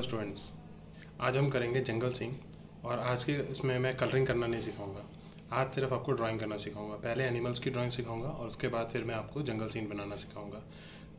Hello students आज हम करेंगे जंगल सिंह और आज के इसमें मैं कलरिंग करना नहीं सिखाऊँगा। आज सिर्फ़ आपको ड्राइंग करना सिखाऊँगा। पहले एनिमल्स की ड्राइंग सिखाऊँगा और उसके बाद फिर मैं आपको जंगल सीन बनाना सिखाऊँगा।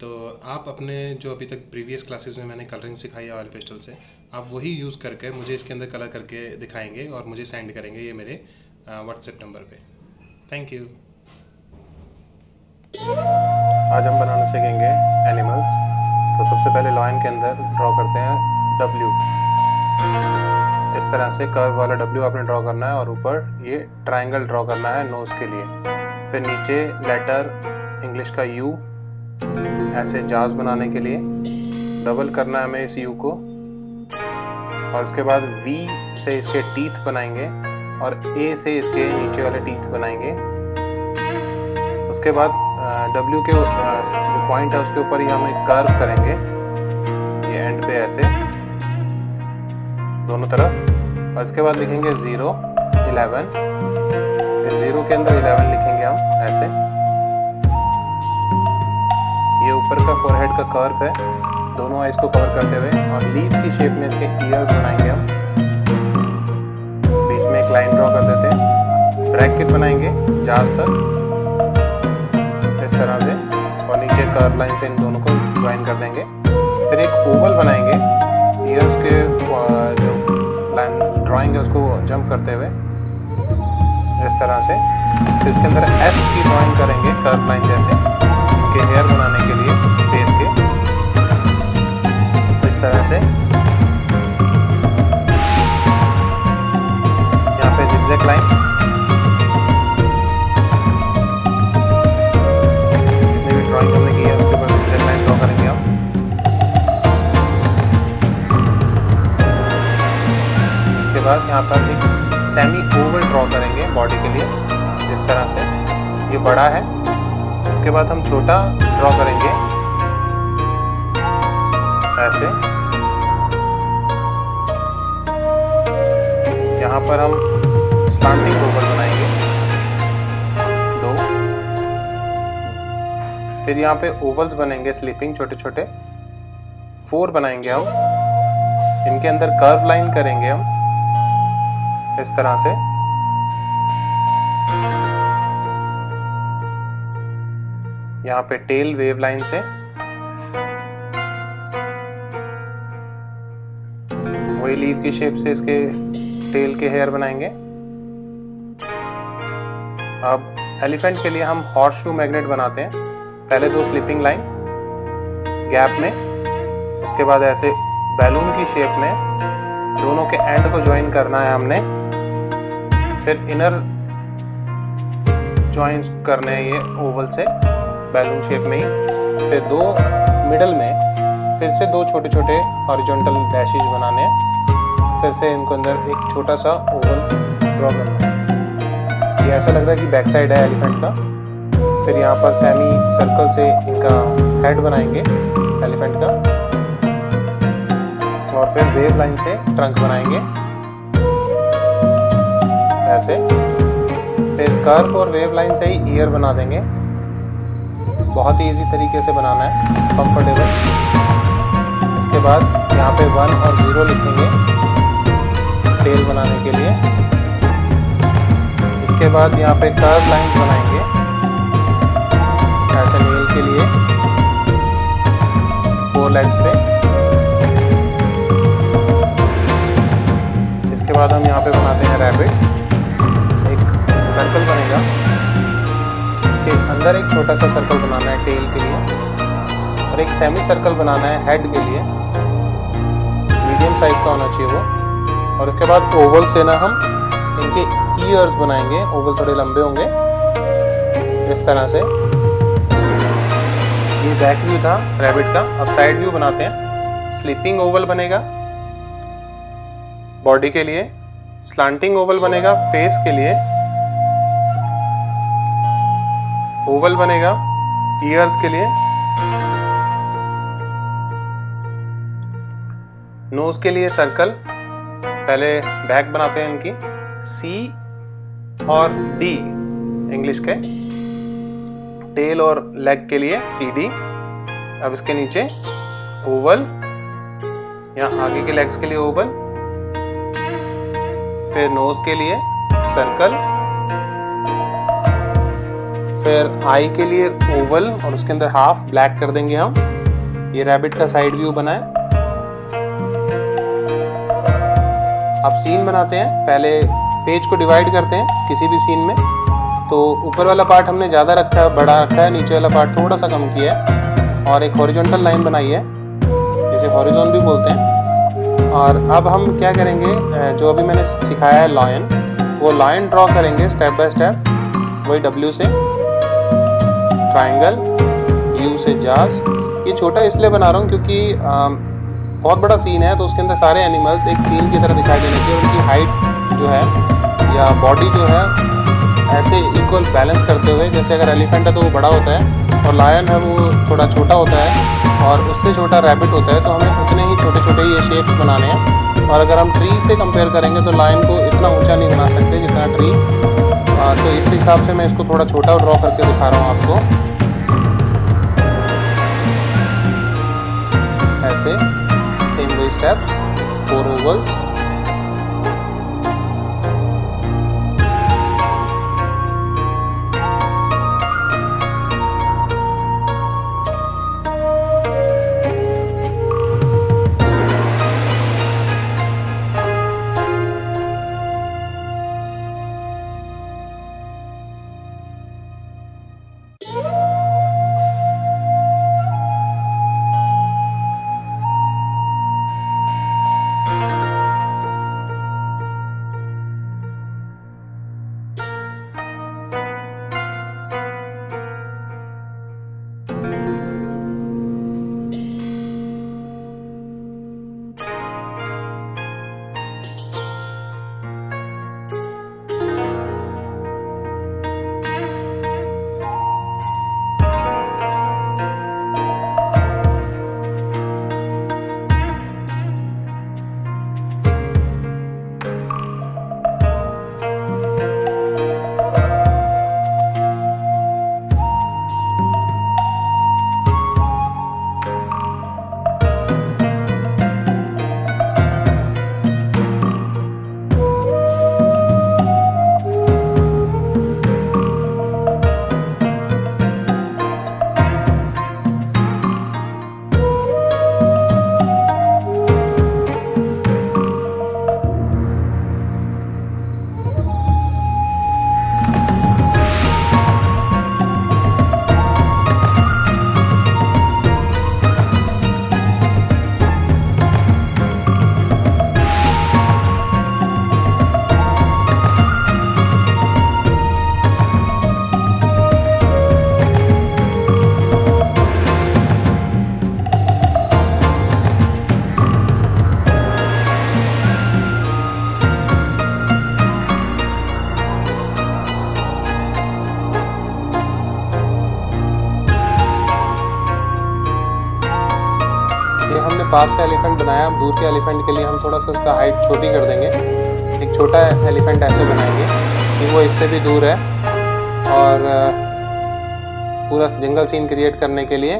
तो आप अपने जो अभी तक प्रीवियस क्लासेस में मैंने कलरिंग सिखाई है ऑयल पेस्टल से, आप वही यूज़ करके मुझे इसके अंदर कलर करके दिखाएँगे और मुझे सेंड करेंगे ये मेरे व्हाट्सएप नंबर पर थैंक यू आज हम बनाना सीखेंगे एनिमल्स तो सबसे पहले लॉयन के अंदर ड्रॉ करते हैं। डब्ल्यू इस तरह से कर्व वाला डब्ल्यू आपने ड्रॉ करना है और ऊपर ये ट्रायंगल ड्रॉ करना है नोज़ के लिए। फिर नीचे लेटर इंग्लिश का यू ऐसे जाज बनाने के लिए डबल करना है हमें इस यू को। और उसके बाद वी से इसके टीथ बनाएँगे और ए से इसके नीचे वाले टीथ बनाएँगे। उसके बाद डब्ल्यू के जो पॉइंट है उसके ऊपर ही हम एक कर्व करेंगे। ये एंड पे ऐसे। दोनों तरफ़। और इसके बाद लिखेंगे ज़ीरो इलेवन इस ज़ीरो के अंदर इलेवन लिखेंगे हम, ऐसे। ये ऊपर का फोरहेड का कर्व है। दोनों आइज़ को कवर करते हुए। और लीव की शेप में इसके ईयर्स बनाएँगे हम। बीच में एक लाइन ड्रॉ कर देते हैं। ब्रैकेट बनाएँगे जाज तक। इस तरह से। और नीचे कर्व लाइन से इन दोनों को ज्वाइन कर देंगे। फिर एक ओवल बनाएँगे। ईयर्स के जो लाइन ड्राइंग है उसको जंप करते हुए, इस तरह से। फिर इसके अंदर एस की ड्राइंग करेंगे कर्व लाइन जैसे, के हेयर बनाने के लिए फेस के। इस तरह से। यहाँ पे जिग्जैग लाइन बड़ा है। उसके बाद हम छोटा ड्रॉ करेंगे। ऐसे। यहाँ पर हम स्टैंडिंग ओवल बनाएँगे। दो। फिर यहाँ पे ओवल्स बनेंगे स्लीपिंग छोटे छोटे फोर बनाएँगे हम। इनके अंदर कर्व लाइन करेंगे हम। इस तरह से। यहाँ पे टेल वेव लाइन से वही लीफ की शेप से इसके टेल के हेयर बनाएँगे। अब एलिफेंट के लिए हम हॉर्स शू मैग्नेट बनाते हैं। पहले दो स्लीपिंग लाइन गैप में, उसके बाद ऐसे बैलून की शेप में, दोनों के एंड को ज्वाइन करना है हमने। फिर इनर ज्वाइन करने हैं ये ओवल से। बैलून शेप में ही, फिर दो मिडल में, फिर से दो छोटे छोटे हॉरिजॉन्टल डैशेज बनाने हैं, फिर से इनको अंदर एक छोटा सा ओवल ड्रॉ करना है। ये ऐसा लग रहा है कि बैक साइड है एलिफेंट का। फिर यहाँ पर सेमी सर्कल से इनका हेड बनाएँगे एलिफेंट का। और फिर वेव लाइन से ट्रंक बनाएँगे। ऐसे। फिर कर्व और वेव लाइन से ही ईयर बना देंगे। बहुत ही इजी तरीके से बनाना है कंफर्टेबल इसके बाद यहाँ पे वन और ज़ीरो लिखेंगे टेल बनाने के लिए. इसके बाद यहाँ पे कर्व लाइन बनाएँगे, ऐसे नील के लिए फोर लेग्स पे. इसके बाद हम यहाँ पे बनाते हैं रैबिट एक सर्कल बनेगा. इसके अंदर एक छोटा सा सर्कल बनाना है टेल के लिए और एक सेमी सर्कल बनाना है हेड के लिए। मीडियम साइज़ का होना चाहिए वो। और उसके बाद ओवल से ना हम इनके ईयर्स बनाएँगे। ओवल थोड़े लंबे होंगे। इस तरह से। ये बैक व्यू था रैबिट का। अब साइड व्यू बनाते हैं। स्लीपिंग ओवल बनेगा। बॉडी के लिए। स्लांटिंग ओवल बनेगा फेस के लिए। ओवल बनेगा ईयर्स के लिए। नोज़ के लिए सर्कल पहले बैक बनाते हैं इनकी। सी और डी इंग्लिश के। टेल और लेग के लिए सी डी अब इसके नीचे ओवल यहाँ आगे के लेग्स के लिए ओवल फिर नोज़ के लिए सर्कल फिर आई के लिए ओवल और उसके अंदर हाफ़ ब्लैक कर देंगे हम। ये रैबिट का साइड व्यू बना है। अब सीन बनाते हैं। पहले पेज को डिवाइड करते हैं किसी भी सीन में। तो ऊपर वाला पार्ट हमने ज़्यादा रखा है बड़ा रखा है, नीचे वाला पार्ट थोड़ा सा कम किया है। और एक हॉरिजॉन्टल लाइन बनाई है, जिसे हॉरिजॉन भी बोलते हैं। और अब हम क्या करेंगे जो अभी मैंने सिखाया है लॉयन वो लाइन ड्रॉ करेंगे स्टेप बाय स्टेप वही डब्ल्यू से। ट्राइंगल यू से जास ये छोटा इसलिए बना रहा हूँ क्योंकि आ, बहुत बड़ा सीन है तो उसके अंदर सारे एनिमल्स एक सीन की तरह दिखाई देने चाहिए। उनकी हाइट जो है या बॉडी जो है ऐसे इक्वल बैलेंस करते हुए जैसे अगर एलिफेंट है तो वो बड़ा होता है और लायन है वो थोड़ा छोटा होता है और उससे छोटा रैबिट होता है तो हमें उतने ही छोटे छोटे ये शेप्स बनाने हैं। और अगर हम ट्री से कंपेयर करेंगे तो लायन को इतना ऊँचा नहीं बना सकते जितना ट्री तो इस हिसाब से मैं इसको थोड़ा छोटा ड्रॉ करके दिखा रहा हूँ आपको। ऐसे सेम दो स्टेप्स फोर ओवल्स पास का एलिफेंट बनाया, दूर के एलिफेंट के लिए हम थोड़ा सा उसका हाइट छोटी कर देंगे। एक छोटा एलिफेंट ऐसे बनाएँगे कि वो इससे भी दूर है और पूरा जंगल सीन क्रिएट करने के लिए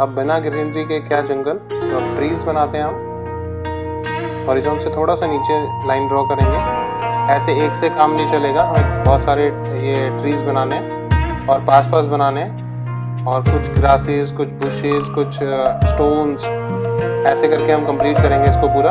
अब बिना ग्रीनरी के क्या जंगल? तो अब ट्रीज बनाते हैं हम। हॉरिजॉन से थोड़ा सा नीचे लाइन ड्रॉ करेंगे। ऐसे एक से काम नहीं चलेगा। हमें बहुत सारे ये ट्रीज बनाने और पास पास बनाने और कुछ ग्रासेस कुछ बुशेस कुछ स्टोन्स ऐसे करके हम कंप्लीट करेंगे इसको पूरा।